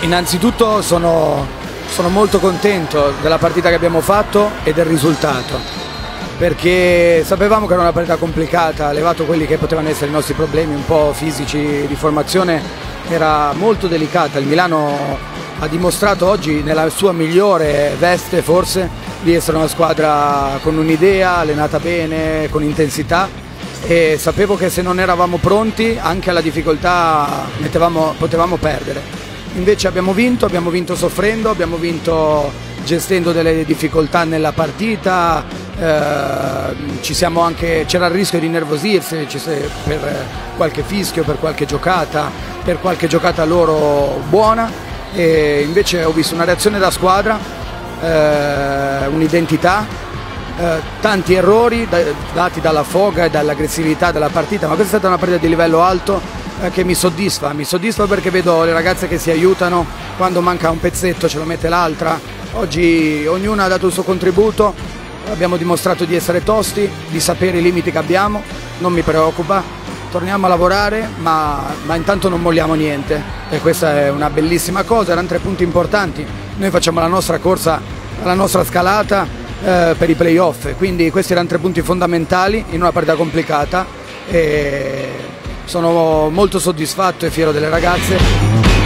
innanzitutto sono, sono molto contento della partita che abbiamo fatto e del risultato, perché sapevamo che era una partita complicata, levato quelli che potevano essere i nostri problemi un po' fisici di formazione, era molto delicata. Il Milano ha dimostrato oggi nella sua migliore veste forse di essere una squadra con un'idea, allenata bene, con intensità e sapevo che se non eravamo pronti anche alla difficoltà mettevamo, potevamo perdere. Invece abbiamo vinto, abbiamo vinto soffrendo, abbiamo vinto gestendo delle difficoltà nella partita, eh, c'era il rischio di nervosirsi per qualche fischio, per qualche giocata, per qualche giocata loro buona. E invece ho visto una reazione da squadra, eh, un'identità, eh, tanti errori dati dalla foga e dall'aggressività della partita, ma questa è stata una partita di livello alto eh, che mi soddisfa, mi soddisfa perché vedo le ragazze che si aiutano, quando manca un pezzetto ce lo mette l'altra, oggi ognuno ha dato il suo contributo, abbiamo dimostrato di essere tosti, di sapere i limiti che abbiamo, non mi preoccupa, torniamo a lavorare ma, ma intanto non molliamo niente. E questa è una bellissima cosa, erano tre punti importanti, noi facciamo la nostra corsa, la nostra scalata eh, per i playoff, quindi questi erano tre punti fondamentali in una partita complicata. E sono molto soddisfatto e fiero delle ragazze.